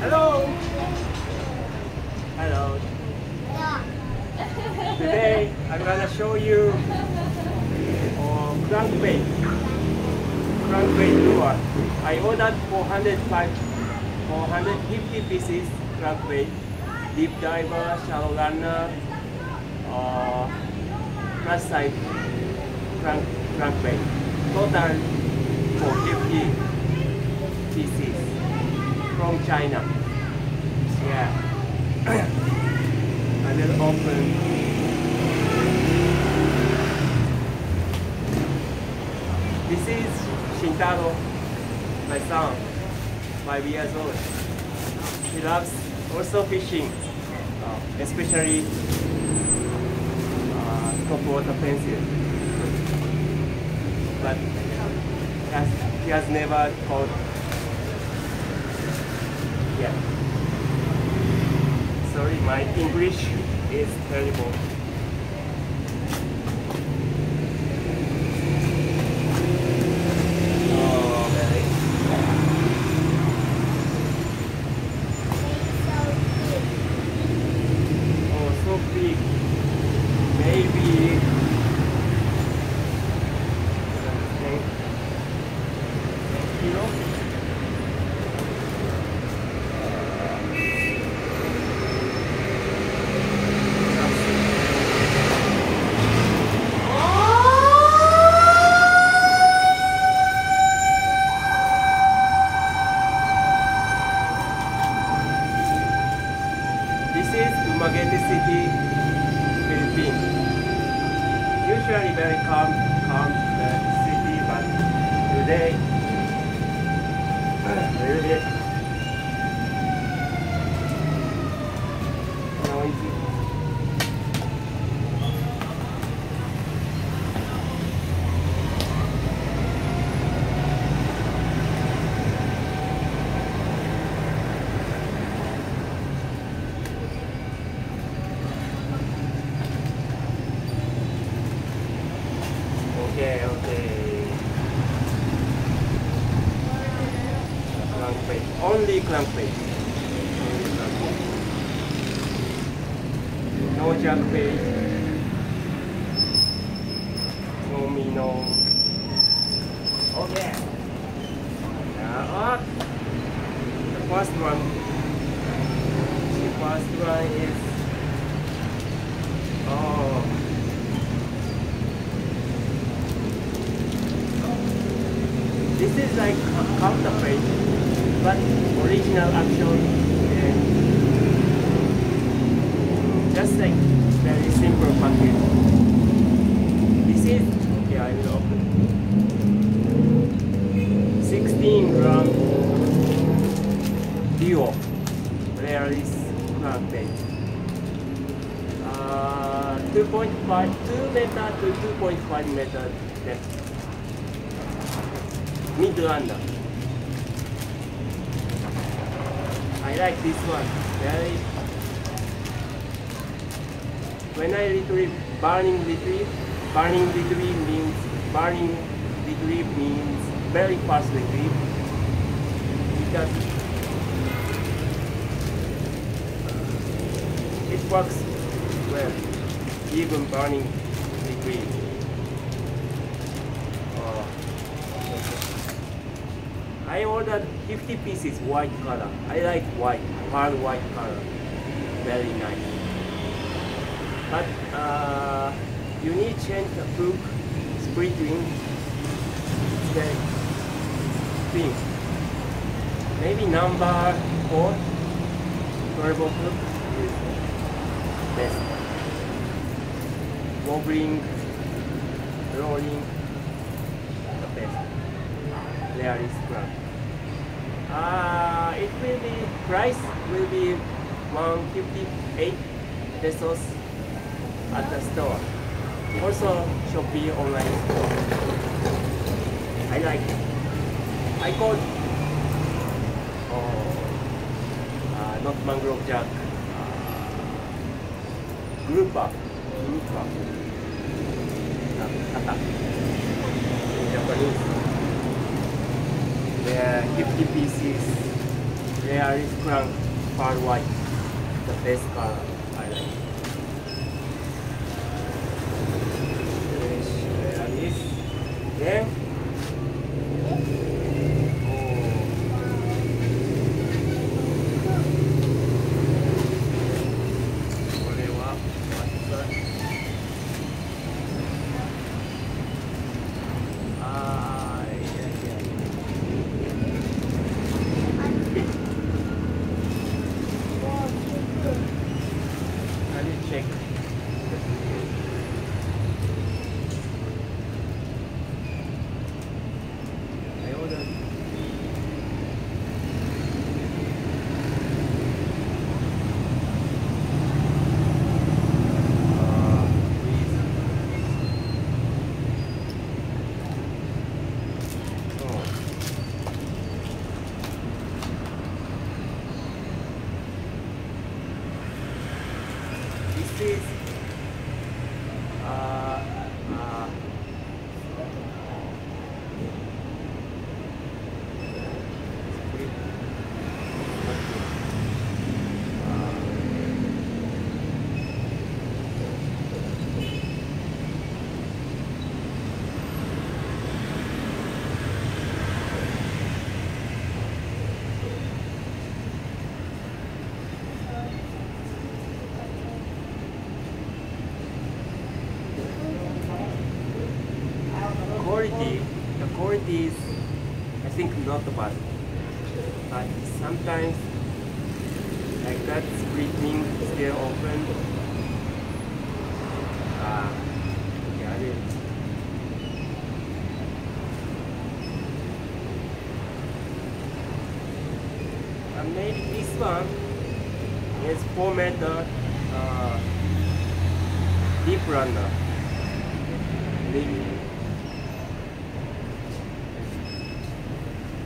Hello. Hello. Today I'm gonna show you uh, crankbait. Crankbait lure. I ordered 405, 450 pieces crankbait. Deep diver, shallow runner, uh, crash side crank, crankbait. Total 450 pieces from China. Yeah. I will open. This is Shintaro, my son, five years old. He loves also fishing, uh, especially uh, top water pencil. But he has, he has never caught yet. Sorry, my English is terrible. Oh, very. Oh, so big. Maybe. Ten kilo? This is Dumaguete City, Philippines. Usually very calm, calm uh, city, but today a little bit noisy. Okay, okay. Crankbait. Only crankbait. No jerkbait. No minnow. Okay. Now up. The first one. The first one is. Oh. This is like a counterfeit, but original action and just like very simple package. This is okay. I will open. 16 gram duo Polaris crankbait. Uh, 2.5, 2 meter to 2.5 meter depth mid lander. I like this one. Very. When I retrieve burning retrieve, burning retrieve means burning retrieve means very fast retrieve because it works well, even burning retrieve. I ordered 50 pieces white color. I like white, pearl white color. Very nice. But uh, you need change the hook, split ring, then pink. Maybe number four, turbo hook is best. Wobbling, rolling, the best. There is ground. Uh, it will be price will be 158 pesos at the store. Also Shopee online store. I like it. I called oh, uh, not mangrove jack. Uh. Grouper. Uh, kata. In Japanese. There are 50 pieces. There is crown pearl white, the best color is, I think, not bad. But sometimes, like that splitting still open. Uh, yeah, I mean, uh, maybe this one is 4 meter uh, deep runner. Maybe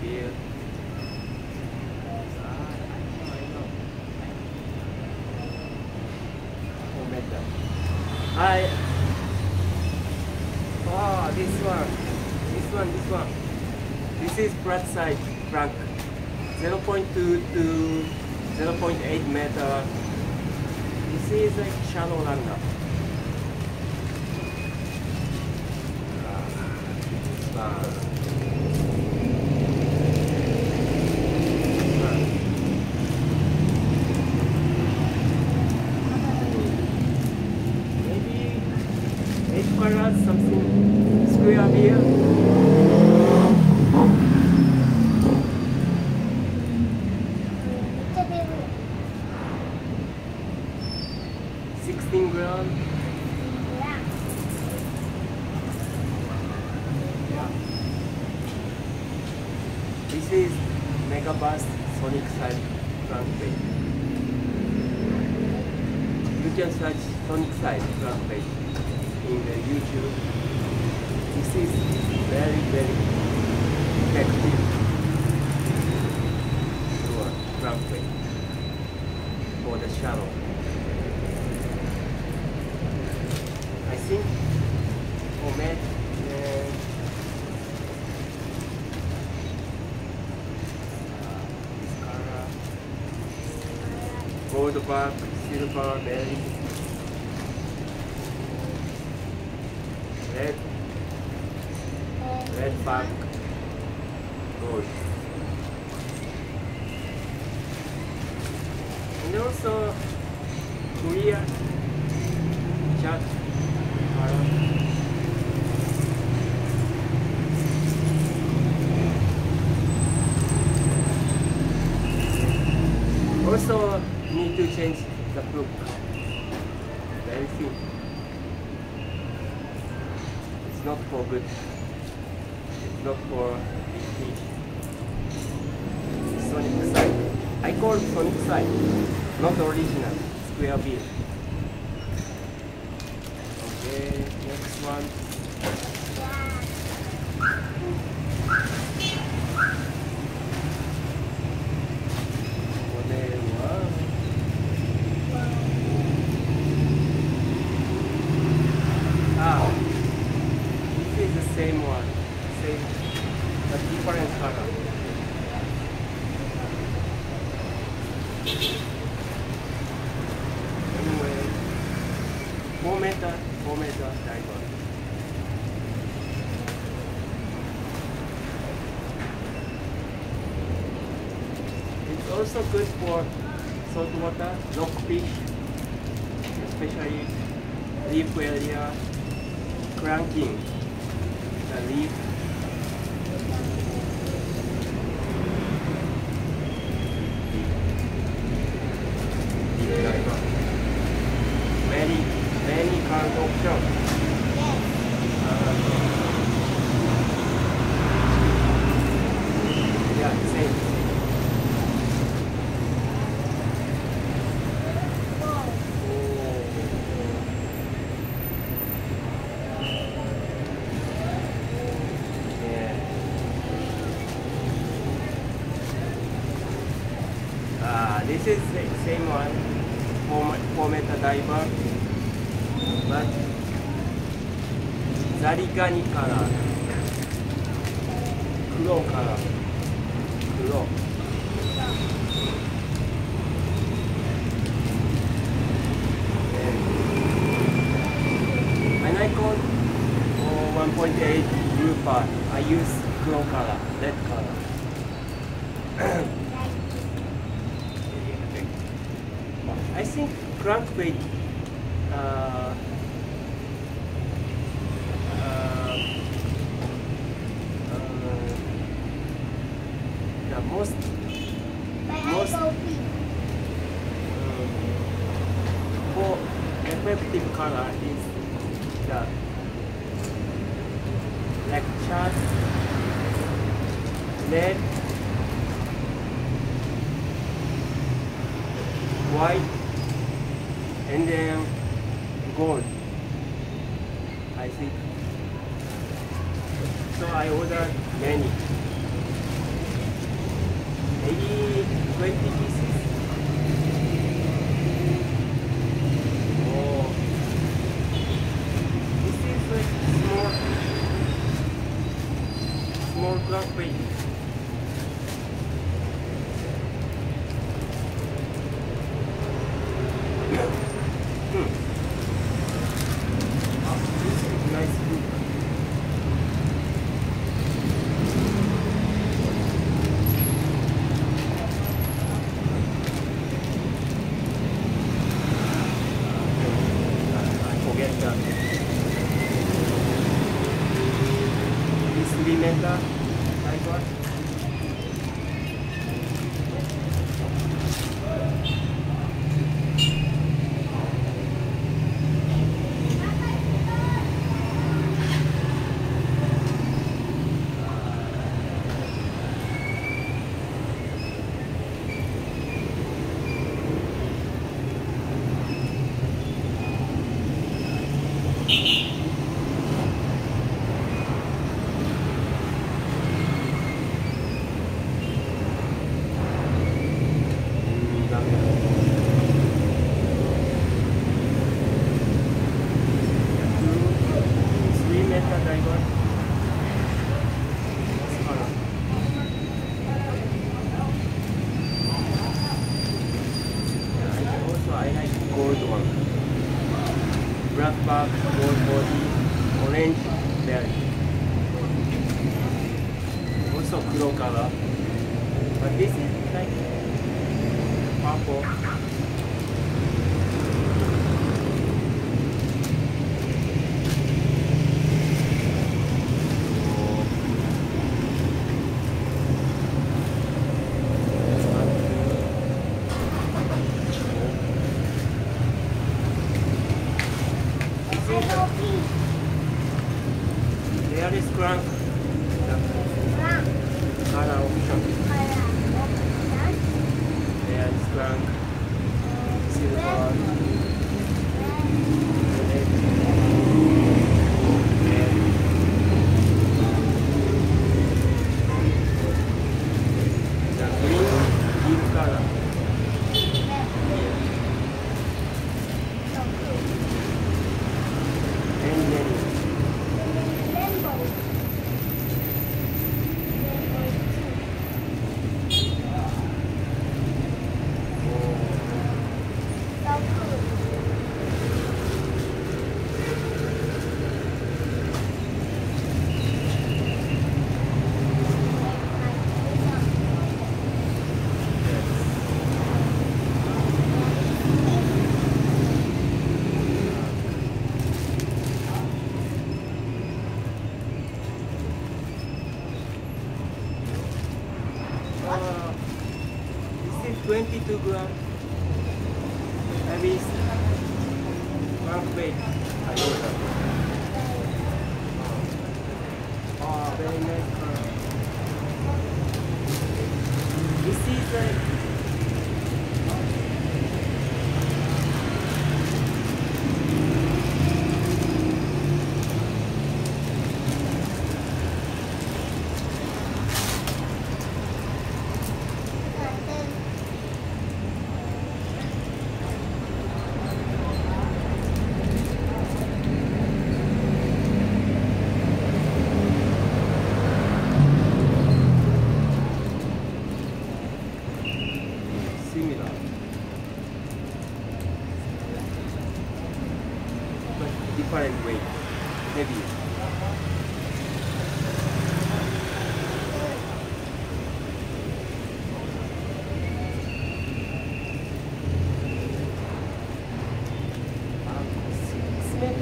Here. Ah, I know, I know. Oh, metal. I. Oh, this one. This one, this one. This is flat side 0.2 to 0.8 meter. This is a shallow runner. Ah, this one. Maybe eight colors, something square here. Sixteen gram. Yeah. This is Megabass Sonic Side crankbait. You can search Sonic Side crankbait in the YouTube. This is very very effective lure crankbait for the shallow. I think for med uh, this color gold back, silver, berry, red, red back, gold. And also clear chart color. Also need to change the hook. Very thin. It's not for good. It's not for big. Sonic side. I call it Sonic side, not original. Square bill. Okay, next one. Model one. Ah, this is the same one, same, but different color. Anyway, 4 meter, 4 meter diver. It's also good for saltwater, rockfish, especially reef area, cranking the reef. Deep diver. Many, many kind of options. Uh, ガニカラ黒から黒。アイナイコン1.8ユーパー I ゆ effective color is the like red, white, and then gold. I think. So I ordered many. Maybe 20 pieces. Oh. This is like small, small black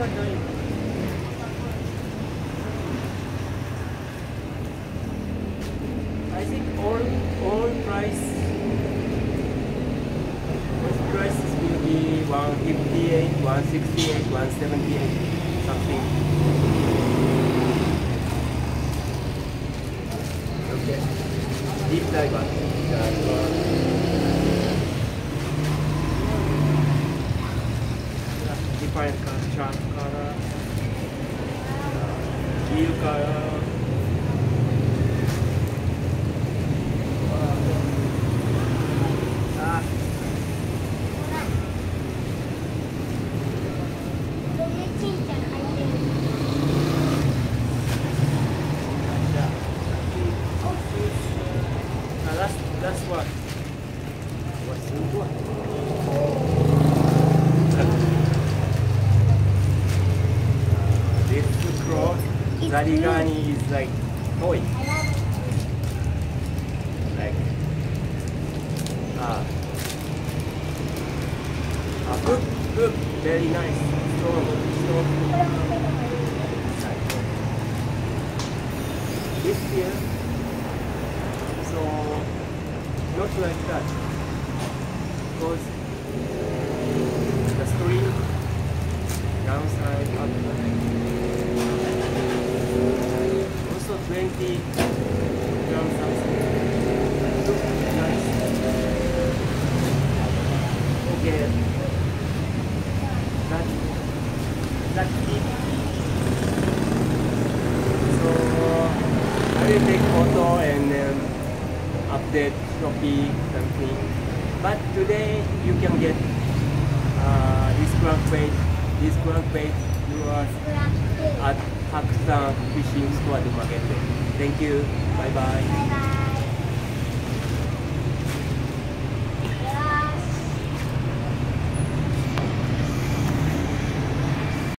six meter dive. I think all all price Most prices will be 158, 168, 178, something. Okay. Deep diver. Different color, chart color, wheel color. 遠い。あ、グあグッ、ベリーナイス、ストロング、ストロング。This year, so not like that. dead, copy something. But today you can get uh, this crankbait. This crankbait you are at Hakusan Fishing Store Dumaguete. Thank you. Bye bye. bye, -bye.